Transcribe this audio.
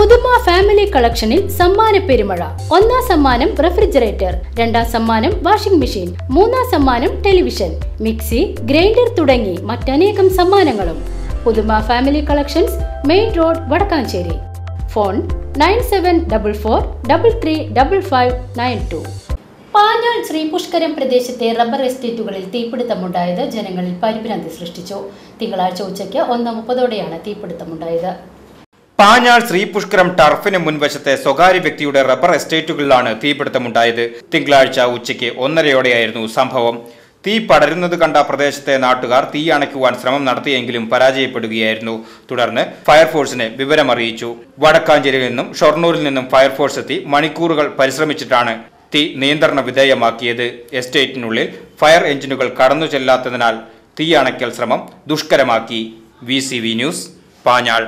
പുതുമ ഫാമിലി കളക്ഷനിൽ സമ്മാന പെരുമഴ. ഒന്നാം സമ്മാനം റെഫ്രിജറേറ്റർ രണ്ടാം സമ്മാനം വാഷിംഗ് മെഷീൻ മൂന്നാം സമ്മാനം ടെലിവിഷൻ മിക്സി ഗ്രൈൻഡർ തുടങ്ങി മറ്റനേകം സമ്മാനങ്ങളും. Puthuma family collections main road Vadakkanchery. Phone nine seven double four double three double five nine two Panjal Shri Pushkaram പ്രദേശത്തെ റബ്ബർ എസ്റ്റേറ്റുകളിൽ തീപിടുത്തമുണ്ടായത് ജനങ്ങളിൽ പരിഭ്രാന്തി സൃഷ്ടിച്ചു. തിങ്കളാഴ്ച ഉച്ചയ്ക്ക് ഒന്ന് മുപ്പതോടെയാണ് തീപിടുത്തമുണ്ടായത്. പാഞ്ഞാൾ ശ്രീപുഷ്കരം ടർഫിന് മുൻവശത്തെ സ്വകാര്യ വ്യക്തിയുടെ റബ്ബർ എസ്റ്റേറ്റുകളിലാണ് തീപിടുത്തമുണ്ടായത്. തിങ്കളാഴ്ച ഉച്ചയ്ക്ക് ഒന്നരയോടെയായിരുന്നു സംഭവം. തീ പടരുന്നത് കണ്ട പ്രദേശത്തെ നാട്ടുകാർ തീ അണയ്ക്കുവാൻ ശ്രമം നടത്തിയെങ്കിലും പരാജയപ്പെടുകയായിരുന്നു. തുടർന്ന് ഫയർഫോഴ്സിനെ വിവരമറിയിച്ചു. വടക്കാഞ്ചേരിയിൽ നിന്നും ഷൊർണൂരിൽ നിന്നും ഫയർഫോഴ്സ് എത്തി മണിക്കൂറുകൾ പരിശ്രമിച്ചിട്ടാണ് തീ നിയന്ത്രണ വിധേയമാക്കിയത്. എസ്റ്റേറ്റിനുള്ളിൽ ഫയർ എഞ്ചിനുകൾ കടന്നു ചെല്ലാത്തതിനാൽ തീ അണയ്ക്കൽ ശ്രമം ദുഷ്കരമാക്കി. V news Panjal.